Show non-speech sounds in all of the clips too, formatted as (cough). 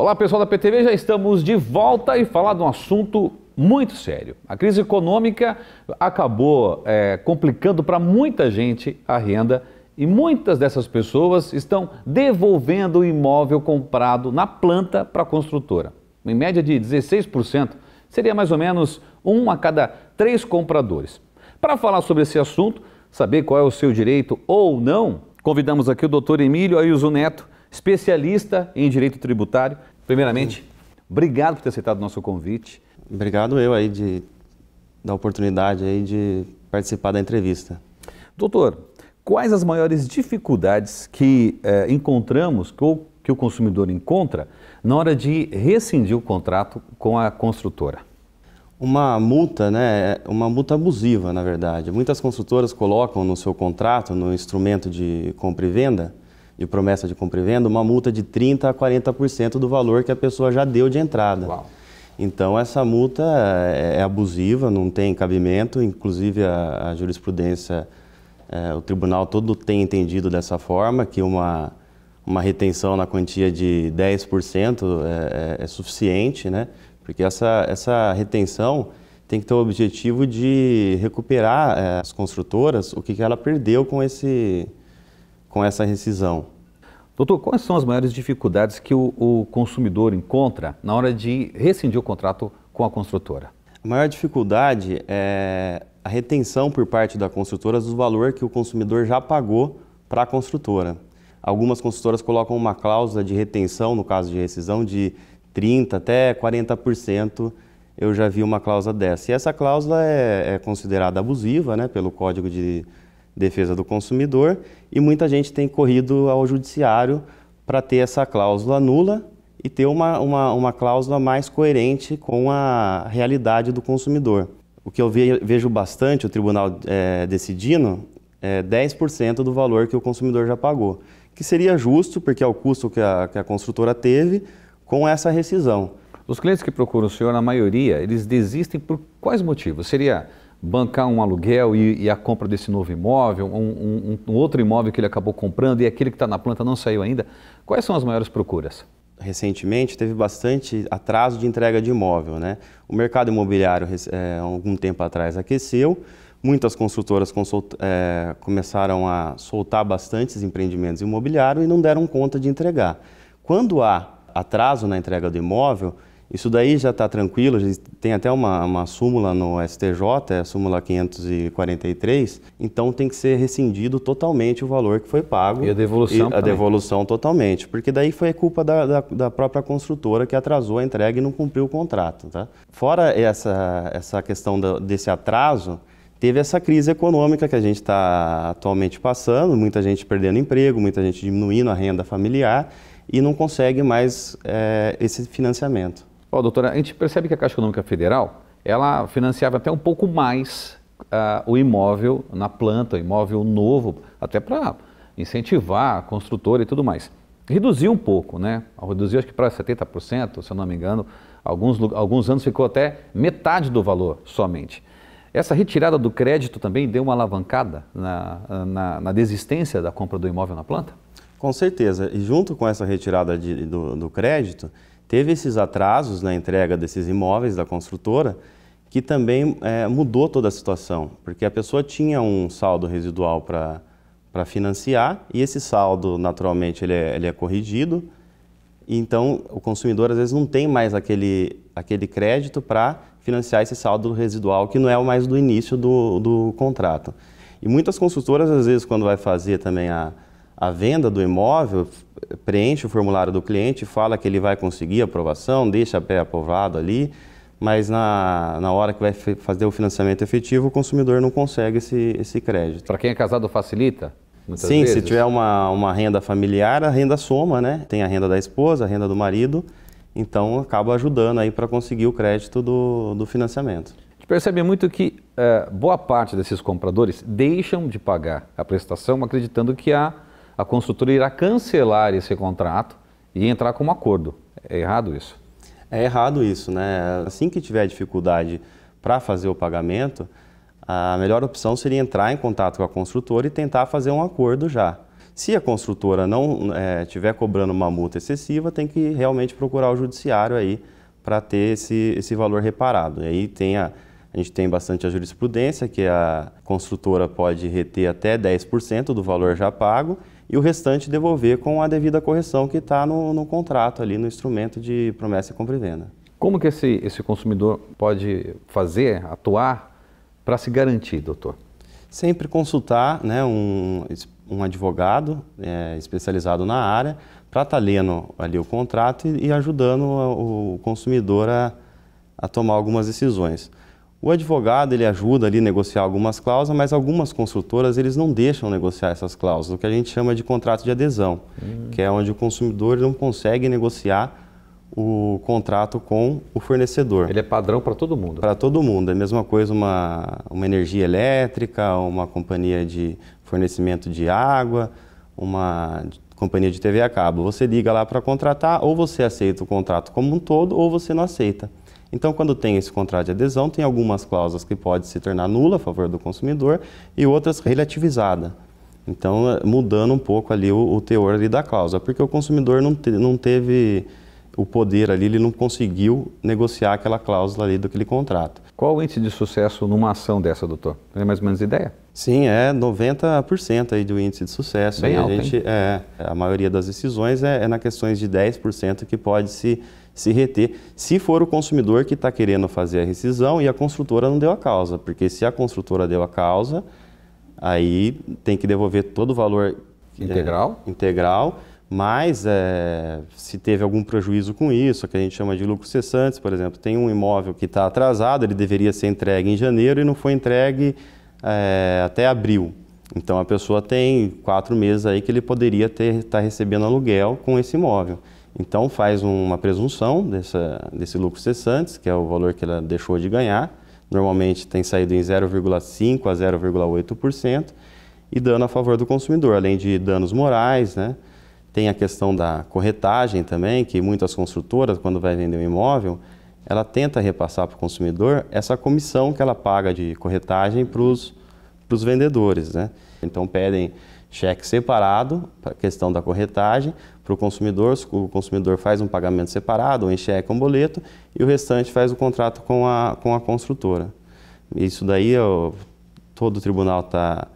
Olá pessoal da PTV, já estamos de volta e falar de um assunto muito sério. A crise econômica acabou é, complicando para muita gente a renda e muitas dessas pessoas estão devolvendo o imóvel comprado na planta para a construtora. Em média de 16%, seria mais ou menos um a cada três compradores. Para falar sobre esse assunto, saber qual é o seu direito ou não, convidamos aqui o doutor Emílio Ayuso Neto, especialista em direito tributário. Primeiramente, obrigado por ter aceitado o nosso convite. Obrigado eu aí de da oportunidade aí de participar da entrevista. Doutor, quais as maiores dificuldades que eh, encontramos que o, que o consumidor encontra na hora de rescindir o contrato com a construtora? Uma multa, né, uma multa abusiva, na verdade. Muitas construtoras colocam no seu contrato, no instrumento de compra e venda, de promessa de compra e venda, uma multa de 30% a 40% do valor que a pessoa já deu de entrada. Uau. Então, essa multa é, é abusiva, não tem cabimento, inclusive a, a jurisprudência, é, o tribunal todo tem entendido dessa forma, que uma, uma retenção na quantia de 10% é, é, é suficiente, né? porque essa, essa retenção tem que ter o objetivo de recuperar é, as construtoras o que, que ela perdeu com, esse, com essa rescisão. Doutor, quais são as maiores dificuldades que o, o, consumidor encontra na hora de rescindir o contrato com a construtora? A maior dificuldade é a retenção por parte da construtora do valor que o consumidor já pagou para a construtora. Algumas construtoras colocam uma cláusula de retenção, no caso de rescisão, de 30% até 40%. Eu já vi uma cláusula dessa. E essa cláusula é, é considerada abusiva né, pelo Código de Defesa do Consumidor e muita gente tem corrido ao judiciário para ter essa cláusula nula e ter uma, uma, uma cláusula mais coerente com a realidade do consumidor. O que eu vejo bastante o tribunal é, decidindo é 10% do valor que o consumidor já pagou, que seria justo, porque é o custo que a, que a construtora teve com essa rescisão. Os clientes que procuram o senhor, na maioria, eles desistem por quais motivos? Seria bancar um aluguel e, e, a compra desse novo imóvel, um, um, um, outro imóvel que ele acabou comprando e aquele que está na planta não saiu ainda. Quais são as maiores procuras? Recentemente teve bastante atraso de entrega de imóvel. Né? O mercado imobiliário, é, algum tempo atrás, aqueceu. Muitas construtoras é, começaram a soltar bastantes empreendimentos imobiliários e não deram conta de entregar. Quando há atraso na entrega do imóvel, isso daí já está tranquilo, tem até uma, uma, súmula no STJ, é a súmula 543, então tem que ser rescindido totalmente o valor que foi pago. E a devolução e A devolução totalmente, porque daí foi culpa da, da, da, própria construtora que atrasou a entrega e não cumpriu o contrato. Tá? Fora essa, essa questão do, desse atraso, teve essa crise econômica que a gente está atualmente passando, muita gente perdendo emprego, muita gente diminuindo a renda familiar e não consegue mais é, esse financiamento. Oh, doutora, a gente percebe que a Caixa Econômica Federal, ela financiava até um pouco mais uh, o imóvel na planta, o imóvel novo, até para incentivar a construtora e tudo mais. Reduziu um pouco, né? Reduziu acho que para 70%, se eu não me engano. Alguns, alguns anos ficou até metade do valor somente. Essa retirada do crédito também deu uma alavancada na, na, na desistência da compra do imóvel na planta? Com certeza. E junto com essa retirada de, do, do crédito, teve esses atrasos na entrega desses imóveis da construtora, que também é, mudou toda a situação, porque a pessoa tinha um saldo residual para financiar e esse saldo, naturalmente, ele é, ele é corrigido, então o consumidor às vezes não tem mais aquele, aquele crédito para financiar esse saldo residual, que não é o mais do início do, do contrato. E muitas construtoras, às vezes, quando vai fazer também a, a venda do imóvel, preenche o formulário do cliente, fala que ele vai conseguir aprovação, deixa pré-aprovado ali, mas na, na hora que vai fazer o financiamento efetivo, o consumidor não consegue esse, esse crédito. Para quem é casado, facilita? Sim, vezes. se tiver uma, uma renda familiar, a renda soma, né? Tem a renda da esposa, a renda do marido, então acaba ajudando aí para conseguir o crédito do, do financiamento. A gente percebe muito que é, boa parte desses compradores deixam de pagar a prestação acreditando que há a construtora irá cancelar esse contrato e entrar com um acordo. É errado isso? É errado isso, né? Assim que tiver dificuldade para fazer o pagamento, a melhor opção seria entrar em contato com a construtora e tentar fazer um acordo já. Se a construtora não estiver é, cobrando uma multa excessiva, tem que realmente procurar o judiciário aí para ter esse, esse valor reparado. E aí tem a, a gente tem bastante a jurisprudência, que a construtora pode reter até 10% do valor já pago e o restante devolver com a devida correção que está no, no, contrato ali, no instrumento de promessa e compra e venda. Como que esse, esse consumidor pode fazer, atuar para se garantir, doutor? Sempre consultar né, um, um advogado é, especializado na área para estar tá lendo ali o contrato e, e ajudando o, o consumidor a, a tomar algumas decisões. O advogado ele ajuda ali a negociar algumas cláusulas, mas algumas construtoras eles não deixam negociar essas cláusulas, o que a gente chama de contrato de adesão, hum. que é onde o consumidor não consegue negociar o contrato com o fornecedor. Ele é padrão para todo mundo? Para todo mundo. É a mesma coisa uma, uma energia elétrica, uma companhia de fornecimento de água, uma companhia de TV a cabo. Você liga lá para contratar, ou você aceita o contrato como um todo, ou você não aceita. Então, quando tem esse contrato de adesão, tem algumas cláusulas que podem se tornar nula a favor do consumidor e outras relativizada. Então, é, mudando um pouco ali o, o teor ali da cláusula, porque o consumidor não, te, não teve o poder ali, ele não conseguiu negociar aquela cláusula ali daquele contrato. Qual o índice de sucesso numa ação dessa, doutor? Tem mais ou menos ideia? Sim, é 90% aí do índice de sucesso. Bem alto, a, gente, é, a maioria das decisões é, é na questões de 10% que pode se se reter, se for o consumidor que está querendo fazer a rescisão e a construtora não deu a causa, porque se a construtora deu a causa, aí tem que devolver todo o valor integral, é, integral mas é, se teve algum prejuízo com isso, que a gente chama de lucros cessantes, por exemplo, tem um imóvel que está atrasado, ele deveria ser entregue em janeiro e não foi entregue é, até abril. Então a pessoa tem quatro meses aí que ele poderia estar tá recebendo aluguel com esse imóvel. Então faz uma presunção dessa, desse lucro cessantes, que é o valor que ela deixou de ganhar. Normalmente tem saído em 0,5% a 0,8% e dano a favor do consumidor, além de danos morais, né? Tem a questão da corretagem também, que muitas construtoras, quando vai vender um imóvel, ela tenta repassar para o consumidor essa comissão que ela paga de corretagem para os vendedores, né? Então pedem cheque separado para a questão da corretagem para o consumidor, o consumidor faz um pagamento separado, ou ou um boleto, e o restante faz o contrato com a, com a construtora. Isso daí ó, todo o tribunal está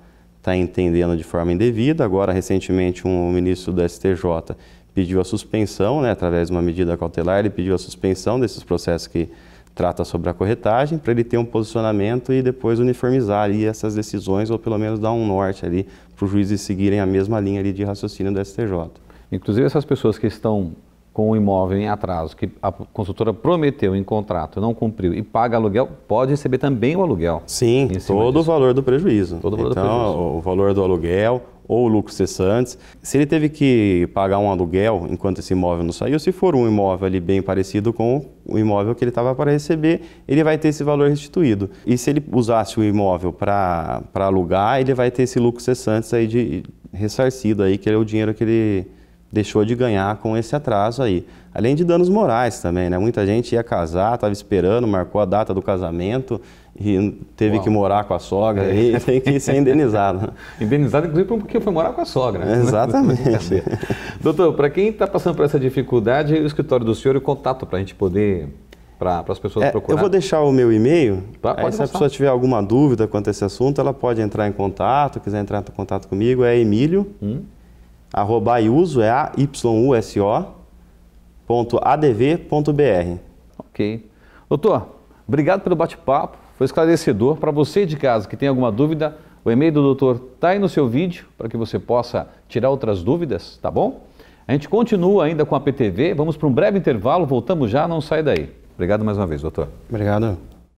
tá entendendo de forma indevida. Agora, recentemente, um ministro do STJ pediu a suspensão, né, através de uma medida cautelar, ele pediu a suspensão desses processos que trata sobre a corretagem, para ele ter um posicionamento e depois uniformizar ali essas decisões, ou pelo menos dar um norte ali para os juízes seguirem a mesma linha ali de raciocínio do STJ. Inclusive essas pessoas que estão com o imóvel em atraso, que a consultora prometeu em contrato, não cumpriu e paga aluguel, pode receber também o aluguel. Sim, todo disso. o valor do prejuízo. Todo o valor então, do prejuízo. o valor do aluguel ou lucros cessantes. Se ele teve que pagar um aluguel enquanto esse imóvel não saiu, se for um imóvel ali bem parecido com o imóvel que ele estava para receber, ele vai ter esse valor restituído. E se ele usasse o imóvel para alugar, ele vai ter esse lucro cessantes aí de ressarcido aí, que é o dinheiro que ele deixou de ganhar com esse atraso aí. Além de danos morais também, né? Muita gente ia casar, estava esperando, marcou a data do casamento e teve Uau. que morar com a sogra é. e tem que ser indenizado. (laughs) indenizado, inclusive, porque foi morar com a sogra. Né? Exatamente. (laughs) Doutor, para quem está passando por essa dificuldade, o escritório do senhor e o contato para a gente poder para as pessoas é, procurar? Eu vou deixar o meu e-mail. Tá, aí, se a pessoa tiver alguma dúvida quanto a esse assunto, ela pode entrar em contato, quiser entrar em contato comigo, é emílio, hum? Arroba iuso, é a y u s o ponto adv.br. Ok. Doutor, obrigado pelo bate-papo, foi esclarecedor. Para você de casa que tem alguma dúvida, o e-mail do doutor está aí no seu vídeo para que você possa tirar outras dúvidas, tá bom? A gente continua ainda com a PTV, vamos para um breve intervalo, voltamos já, não sai daí. Obrigado mais uma vez, doutor. Obrigado.